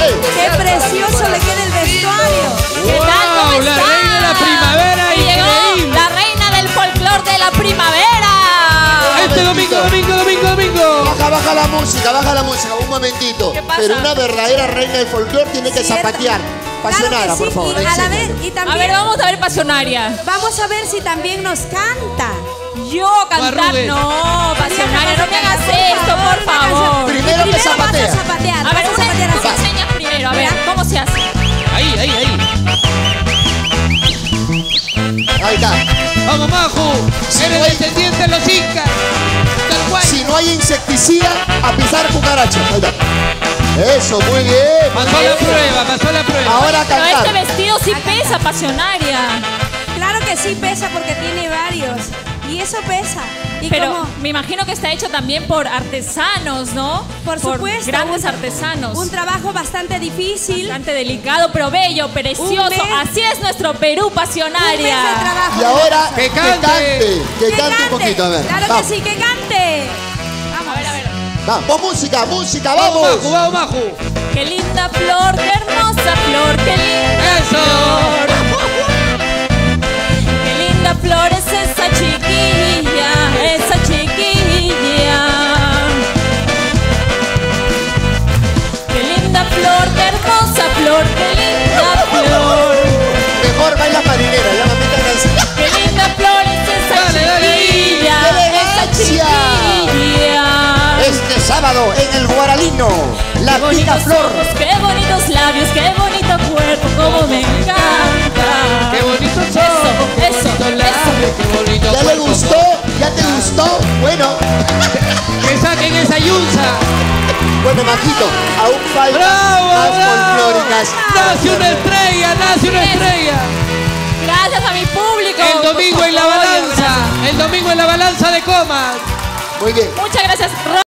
¡Qué precioso le queda el vestuario! ¿Qué tal? ¿Cómo. La está? reina de la primavera, Y llegó increíble. la reina del folclor de la primavera. Este domingo, domingo, domingo, domingo. Baja, baja la música, baja la música, un momentito. ¿Qué pasa? Pero una verdadera reina del folclore tiene que Cierto. zapatear. Claro Pasionara, que sí, por favor. Y, a la enséñale. vez, y A también ver, vamos a ver pasionaria. vamos a ver si también nos canta. Yo cantar, no, pasionaria, no me hagas esto, por favor. Primero que Primero vas zapatea. vas a zapatear Vamos, Majo. Sí, Eres descendiente de los incas. Tal cual. Si no hay insecticida, a pisar cucarachas. Ahí está. Eso, muy bien. muy Pasó la bien. prueba, pasó la prueba. Ahora a Pero este vestido sí pesa, pasionaria. Claro que sí pesa porque tiene varios. Y eso pesa. Y Pero como me imagino que está hecho también por artesanos, ¿no? Por supuesto, grandes un- artesanos. un trabajo bastante difícil. Bastante delicado, pero bello, precioso. mes. Así es nuestro Perú Un mes de pasionaria. trabajo. Y ahora Que que cante. cante. Que cante un poquito, a ver. Claro Vamos. que sí, que cante. A ver, a ver. Vamos, música, música, Vamos, vamos. Majo, vamos, Majo. Qué linda flor, qué hermosa flor, qué linda Eso. flor. Este sábado en el Guaralino, la Qué pica bonitos flor. ojos, qué bonitos labios, qué bonito cuerpo, cómo me encanta. Qué bonito Eso, son. eso, Qué bonito labio, qué bonito ¿Ya le gustó? ¿Ya te gustó? Bueno, Que saquen esa yunza. bueno, Majito, aún falta ¡Bravo, más folclóricas. Nace una estrella, nace una estrella. Gracias a mi público. El domingo en la domingo en la balanza de comas. Muy bien. Muchas gracias.